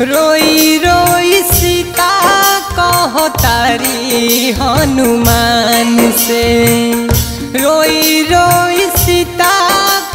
रोई रोई सीता कहतारी हनुमान से। रोई रोई सीता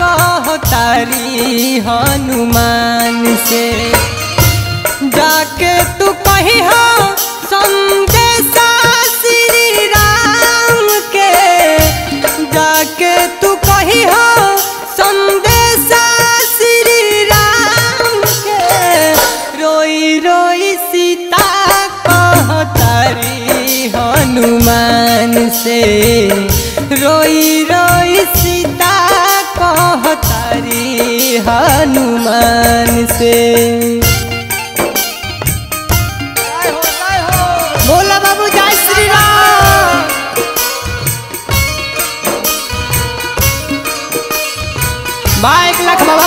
कहतारी हनुमान से। जाके तू कही हो सीता कहतारी हनुमान से। रोई रोई सीता कहतारी हनुमान से। बाबू एक लाख बाबा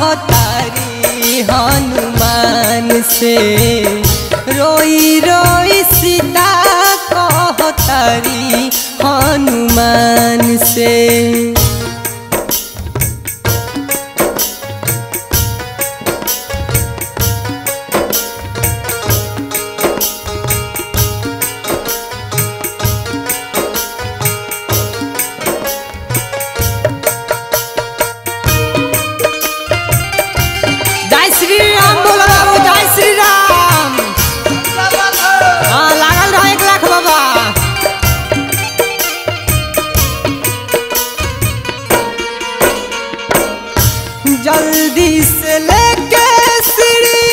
कहतारी हनुमान से। रोई रोई सीता कहतारी हनुमान से। जल्दी से लेके श्री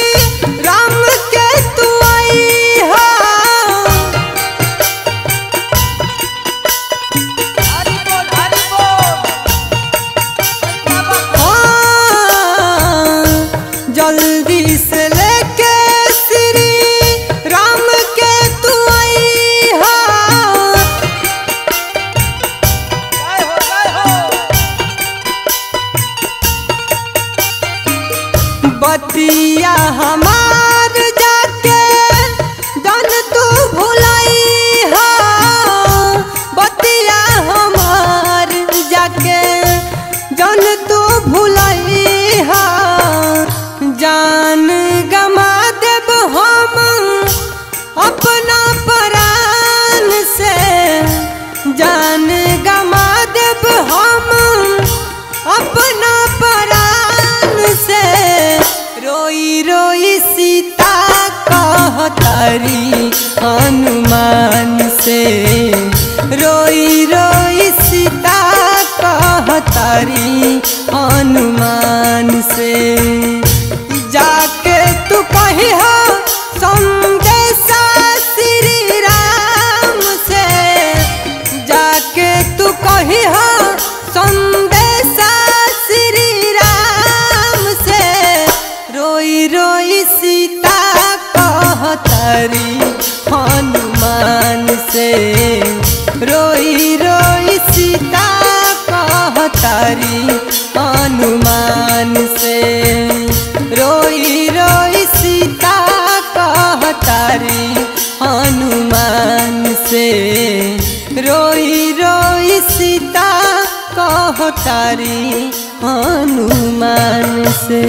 कहतारी हनुमान से। रोई रोई सीता कहतारी हनुमान से। बिहारी हनुमान से। रोई रोई सीता कहतारी हनुमान से। रोई रोई सीता कहतारी हनुमान से। रोई रोई सीता कहतारी हनुमान से।